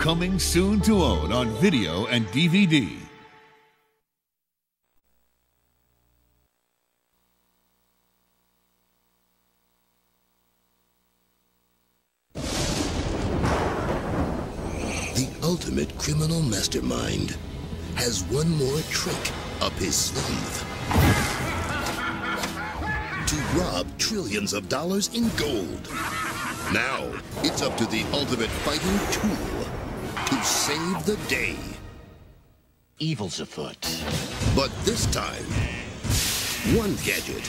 Coming soon to own on video and DVD. The ultimate criminal mastermind has one more trick up his sleeve. To rob trillions of dollars in gold. Now, it's up to the ultimate fighting tool to save the day. Evil's afoot. But this time, one gadget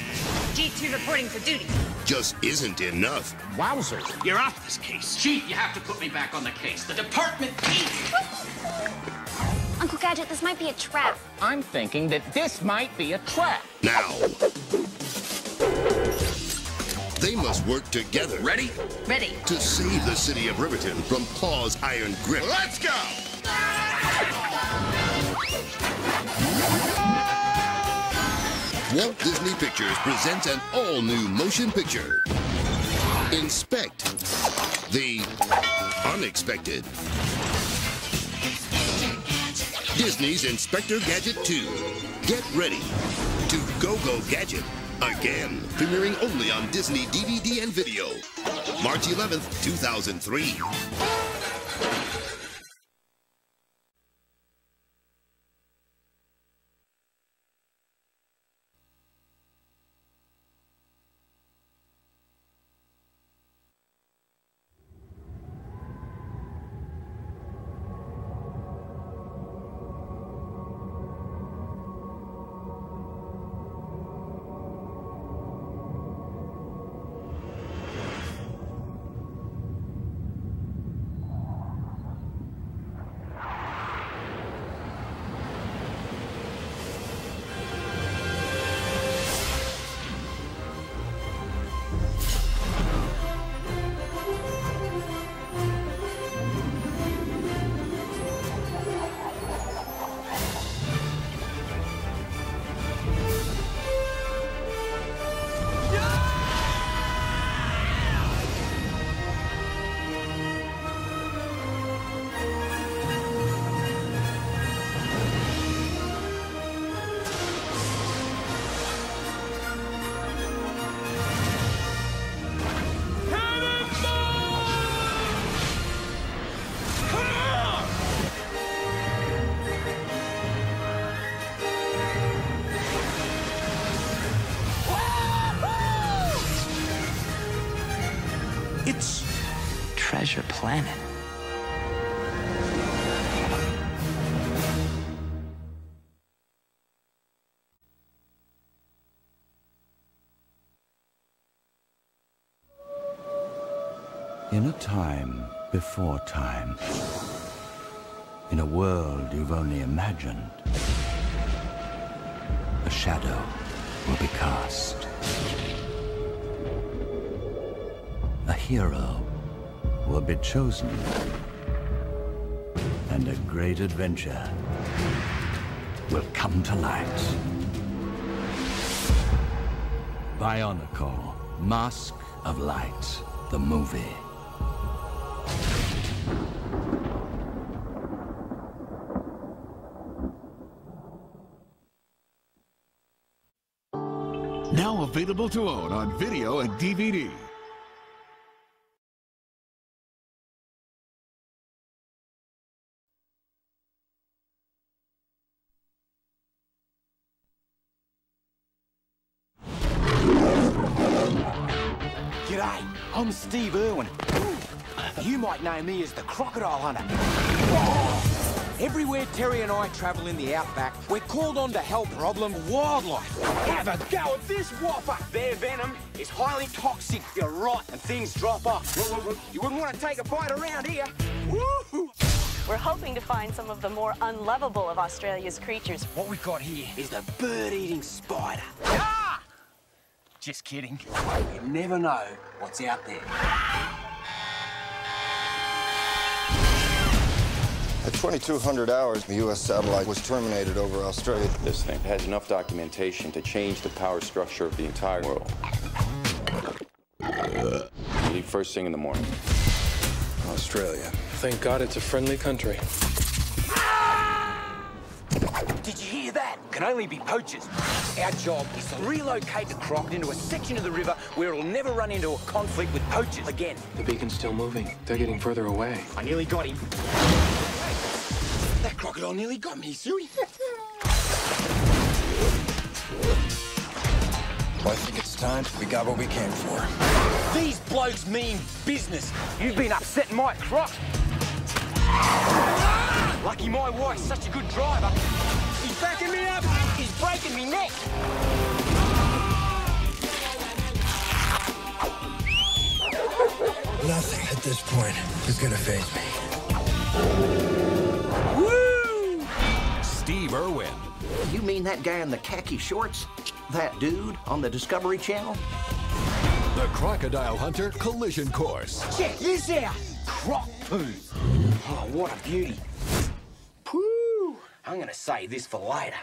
G2 reporting for duty. just isn't enough. Wowzers. You're off this case. Chief, you have to put me back on the case. The department chief. Uncle Gadget, this might be a trap. I'm thinking that this might be a trap. Now, they must work together Ready? Ready. to save the city of Riverton from Claw's iron grip. Let's go! Walt Disney Pictures presents an all-new motion picture. Inspect the unexpected. Disney's Inspector Gadget 2. Get ready to go-go gadget again. Premiering only on Disney DVD and video. March 11th, 2003. Treasure Planet. In a time before time, in a world you've only imagined, a shadow will be cast. A hero will be chosen. And a great adventure will come to light. Bionicle, Mask of Light, the movie. Now available to own on video and DVD. G'day, I'm Steve Irwin. You might know me as the Crocodile Hunter. Everywhere Terry and I travel in the outback, we're called on to help problem wildlife. Have a go at this whopper. Their venom is highly toxic. You're right, and things drop off. You wouldn't want to take a bite around here. We're hoping to find some of the more unlovable of Australia's creatures. What we've got here is the bird-eating spider. Ah! Just kidding. You never know what's out there. At 2200 hours, the U.S. satellite was terminated over Australia. This thing has enough documentation to change the power structure of the entire world. Leave first thing in the morning. Australia. thank God it's a friendly country. Did you hear that? Can only be poachers. Our job is to relocate the croc into a section of the river where it'll never run into a conflict with poachers again. The beacon's still moving. They're getting further away. I nearly got him. That crocodile nearly got me, Sui. Well, I think it's time we got what we came for. These blokes mean business. You've been upsetting my croc. Lucky my wife's such a good driver. He's backing me up. He's breaking me neck. Nothing at this point is gonna faze me. Woo! Steve Irwin. You mean that guy in the khaki shorts? That dude on the Discovery Channel? The Crocodile Hunter Collision Course. Check this out. Croc poo. Oh, what a beauty. I'm gonna save this for later.